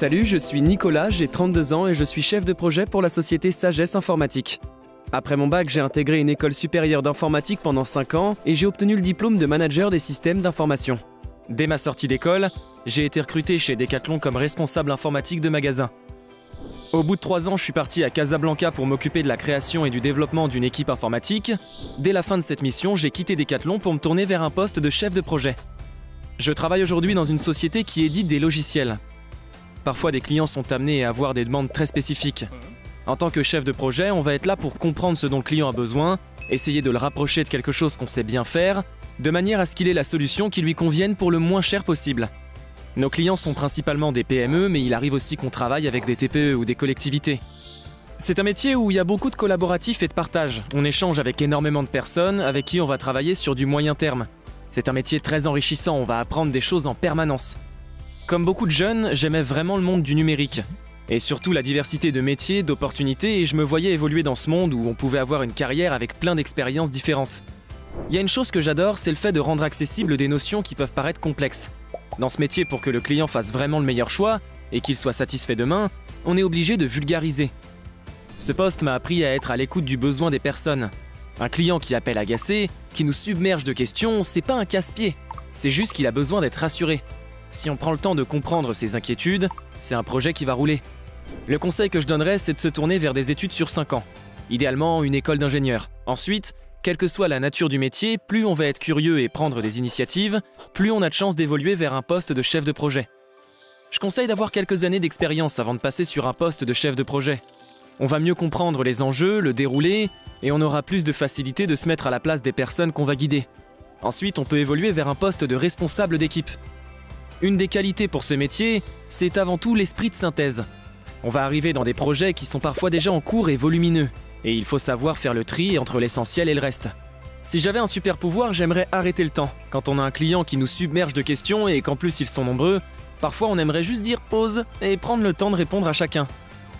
Salut, je suis Nicolas, j'ai 32 ans et je suis chef de projet pour la société Sagesse Informatique. Après mon bac, j'ai intégré une école supérieure d'informatique pendant 5 ans et j'ai obtenu le diplôme de manager des systèmes d'information. Dès ma sortie d'école, j'ai été recruté chez Decathlon comme responsable informatique de magasin. Au bout de 3 ans, je suis parti à Casablanca pour m'occuper de la création et du développement d'une équipe informatique. Dès la fin de cette mission, j'ai quitté Decathlon pour me tourner vers un poste de chef de projet. Je travaille aujourd'hui dans une société qui édite des logiciels. Parfois, des clients sont amenés à avoir des demandes très spécifiques. En tant que chef de projet, on va être là pour comprendre ce dont le client a besoin, essayer de le rapprocher de quelque chose qu'on sait bien faire, de manière à ce qu'il ait la solution qui lui convienne pour le moins cher possible. Nos clients sont principalement des PME, mais il arrive aussi qu'on travaille avec des TPE ou des collectivités. C'est un métier où il y a beaucoup de collaboratifs et de partage. On échange avec énormément de personnes avec qui on va travailler sur du moyen terme. C'est un métier très enrichissant, on va apprendre des choses en permanence. Comme beaucoup de jeunes, j'aimais vraiment le monde du numérique. Et surtout la diversité de métiers, d'opportunités, et je me voyais évoluer dans ce monde où on pouvait avoir une carrière avec plein d'expériences différentes. Il y a une chose que j'adore, c'est le fait de rendre accessibles des notions qui peuvent paraître complexes. Dans ce métier, pour que le client fasse vraiment le meilleur choix, et qu'il soit satisfait demain, on est obligé de vulgariser. Ce poste m'a appris à être à l'écoute du besoin des personnes. Un client qui appelle agacé, qui nous submerge de questions, c'est pas un casse-pied. C'est juste qu'il a besoin d'être rassuré. Si on prend le temps de comprendre ses inquiétudes, c'est un projet qui va rouler. Le conseil que je donnerais, c'est de se tourner vers des études sur 5 ans. Idéalement, une école d'ingénieur. Ensuite, quelle que soit la nature du métier, plus on va être curieux et prendre des initiatives, plus on a de chances d'évoluer vers un poste de chef de projet. Je conseille d'avoir quelques années d'expérience avant de passer sur un poste de chef de projet. On va mieux comprendre les enjeux, le dérouler, et on aura plus de facilité de se mettre à la place des personnes qu'on va guider. Ensuite, on peut évoluer vers un poste de responsable d'équipe. Une des qualités pour ce métier, c'est avant tout l'esprit de synthèse. On va arriver dans des projets qui sont parfois déjà en cours et volumineux, et il faut savoir faire le tri entre l'essentiel et le reste. Si j'avais un super pouvoir, j'aimerais arrêter le temps. Quand on a un client qui nous submerge de questions et qu'en plus ils sont nombreux, parfois on aimerait juste dire pause et prendre le temps de répondre à chacun.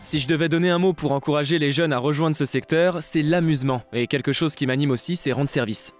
Si je devais donner un mot pour encourager les jeunes à rejoindre ce secteur, c'est l'amusement, et quelque chose qui m'anime aussi, c'est rendre service.